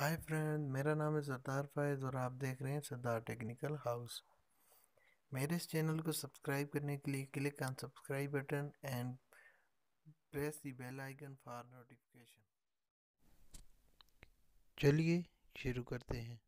Hi friend, मेरा नाम है सरदार फैज़ और आप देख रहे हैं सरदार टेक्निकल हाउस। मेरे इस चैनल को सब्सक्राइब करने के लिए click on subscribe button and press the bell icon for notification चलिए शुरू करते हैं।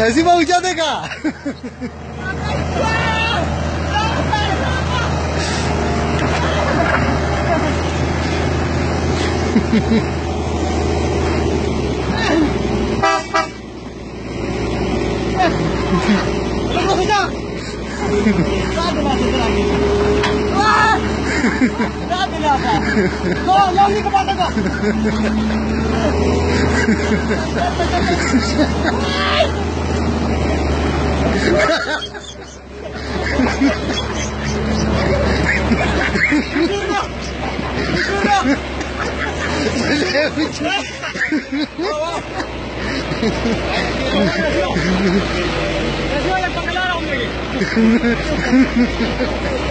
नसीबा ऊंचा देखा Brasil, olha tá pra galera, homem!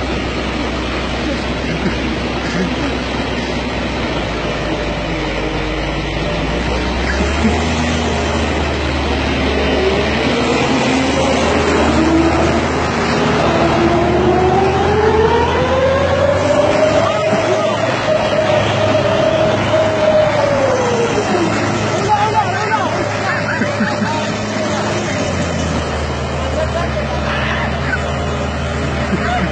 我看见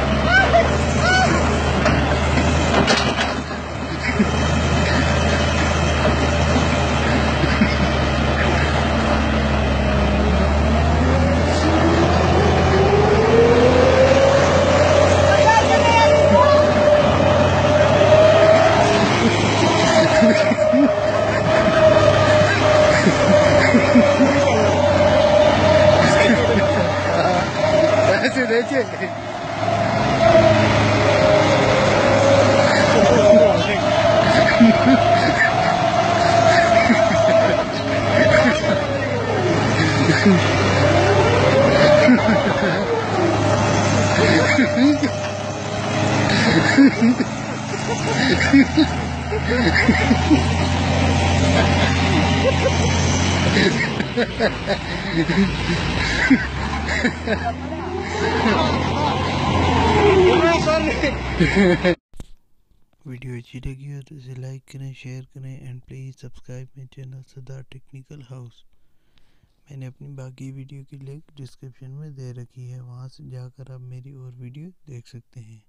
了。video अच्छी लगी हो तो इसे लाइक करें शेयर करें and please subscribe my channel Sardar Technical House मैंने अपनी बाकी वीडियो की लिंक डिस्क्रिप्शन में दे रखी है, वहाँ से जाकर आप मेरी और वीडियो देख सकते हैं।